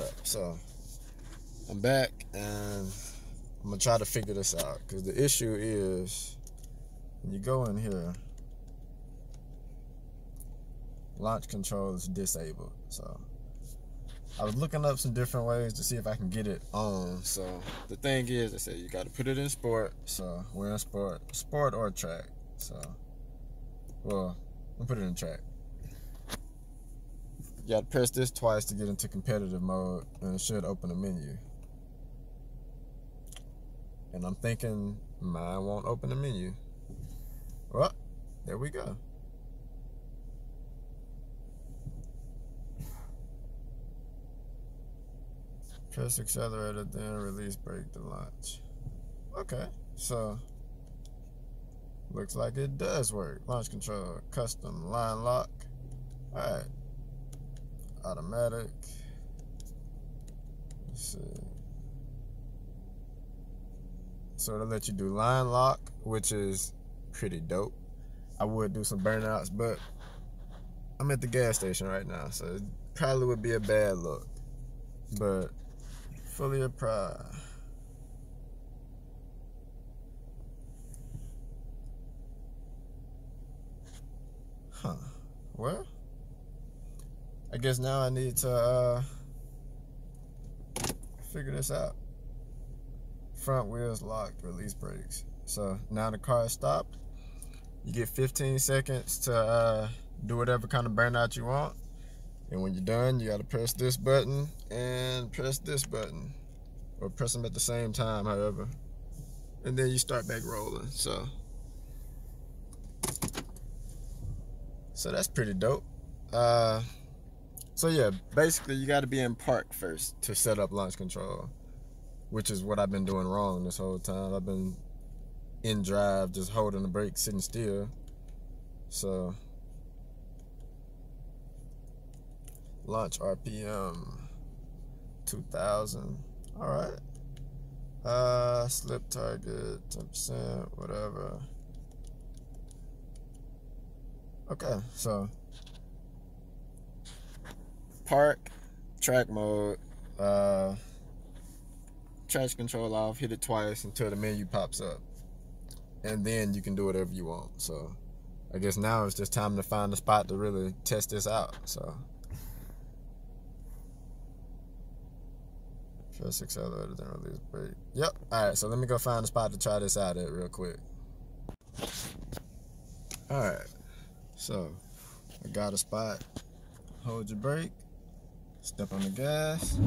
up? So I'm back and I'm gonna try to figure this out because the issue is when you go in here, launch control is disabled. So I was looking up some different ways to see if I can get it on. So the thing is, I said you got to put it in sport. So we're in sport, sport or track. So well, I'm put it in track. You got to press this twice to get into competitive mode, and it should open a menu. And I'm thinking mine won't open the menu. Well, there we go. Press accelerator, then release brake to launch. Okay, so looks like it does work. Launch control, custom line lock. All right, automatic. Let's see. So it'll let you do line lock, which is pretty dope. I would do some burnouts, but I'm at the gas station right now, so it probably would be a bad look. But fully apprised. Huh. Well, I guess now I need to uh, figure this out. Front wheels locked, release brakes. So now the car is stopped. You get 15 seconds to uh, do whatever kind of burnout you want. And when you're done, you gotta press this button and press this button. Or press them at the same time, however. And then you start back rolling, so. So that's pretty dope. Uh, so yeah, basically you gotta be in park first to set up launch control. Which is what I've been doing wrong this whole time. I've been in drive, just holding the brake, sitting still. So launch RPM 2000. All right. Uh, slip target 10%, whatever. Okay, so park, track mode, uh, traction control off, hit it twice until the menu pops up. And then you can do whatever you want. So I guess now it's just time to find a spot to really test this out. So press accelerator, then release brake. Yep. Alright, so let me go find a spot to try this out at real quick. Alright. So I got a spot. Hold your brake. Step on the gas.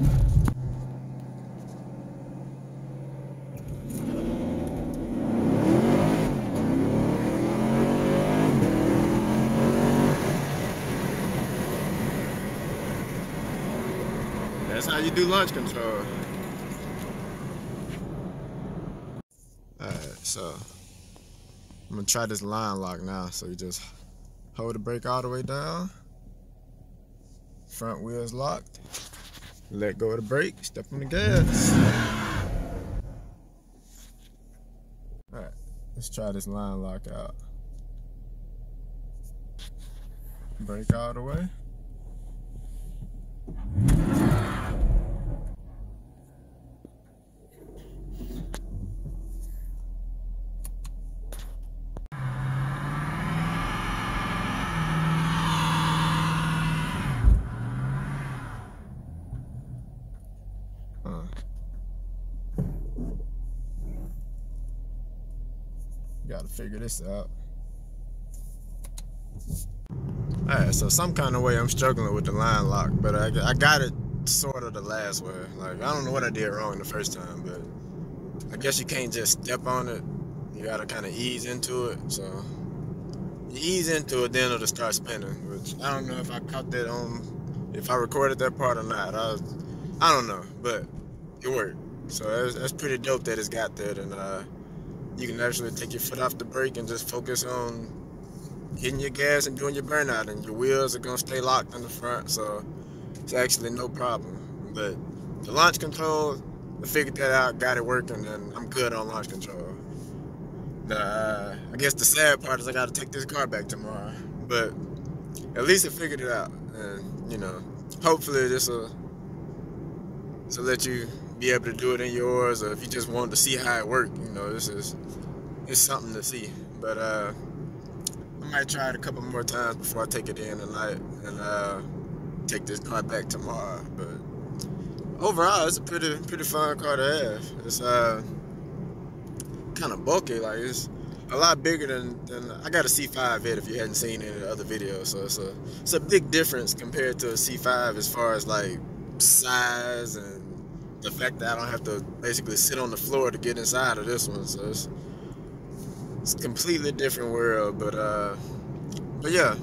That's how you do launch control. Alright, so I'm gonna try this line lock now. So you just hold the brake all the way down. Front wheels locked. Let go of the brake, step on the gas. Alright, let's try this line lock out. Brake all the way. Gotta figure this out. Alright, so some kind of way I'm struggling with the line lock, but I, I got it sort of the last way. Like, I don't know what I did wrong the first time, but I guess you can't just step on it. You gotta kind of ease into it. So, you ease into it, then it'll start spinning, which I don't know if I caught that on, if I recorded that part or not. I, I don't know, but it worked. So that's, that's pretty dope that it's got that, and uh, you can actually take your foot off the brake and just focus on hitting your gas and doing your burnout, and your wheels are gonna stay locked in the front, so it's actually no problem. But the launch control, I figured that out, got it working, and I'm good on launch control. The, uh, I guess the sad part is I gotta take this car back tomorrow, but at least I figured it out, and you know, hopefully this will to let you be able to do it in yours, or if you just want to see how it works, you know, this is it's something to see. But uh, I might try it a couple more times before I take it in tonight and uh, take this car back tomorrow. But overall, it's a pretty pretty fun car to have. It's uh kind of bulky, like it's a lot bigger than, than I got a C5 head if you hadn't seen any other videos. So it's a it's a big difference compared to a C5 as far as like size and the fact that I don't have to basically sit on the floor to get inside of this one. So it's it's completely different world. But uh but yeah.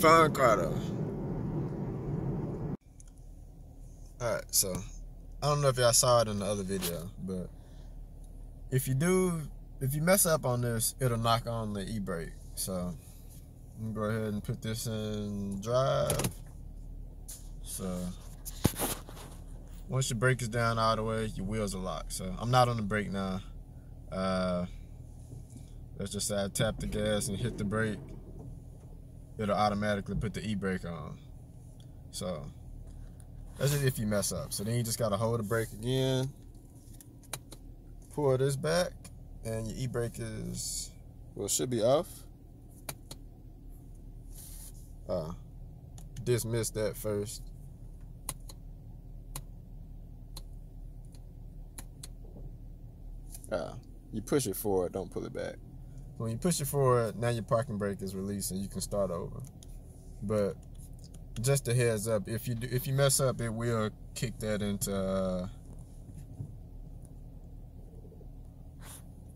Fun car though. Alright, so I don't know if y'all saw it in the other video, but if you do if you mess up on this, it'll knock on the e-brake. So I'm gonna go ahead and put this in drive. So once your brake is down all the way, your wheels are locked. So I'm not on the brake now. Uh, let's just say I tap the gas and hit the brake. It'll automatically put the e-brake on. So that's just if you mess up. So then you just gotta hold the brake again, pull this back, and your e-brake is well should be off uh dismiss that first uh you push it forward don't pull it back when you push it forward now your parking brake is released and you can start over but just a heads up if you do, if you mess up it will kick that into uh,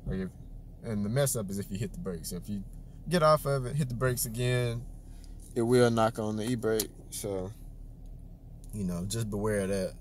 Like if, and the mess up is if you hit the brakes. If you get off of it, hit the brakes again, it will knock on the e-brake. So, you know, just beware of that.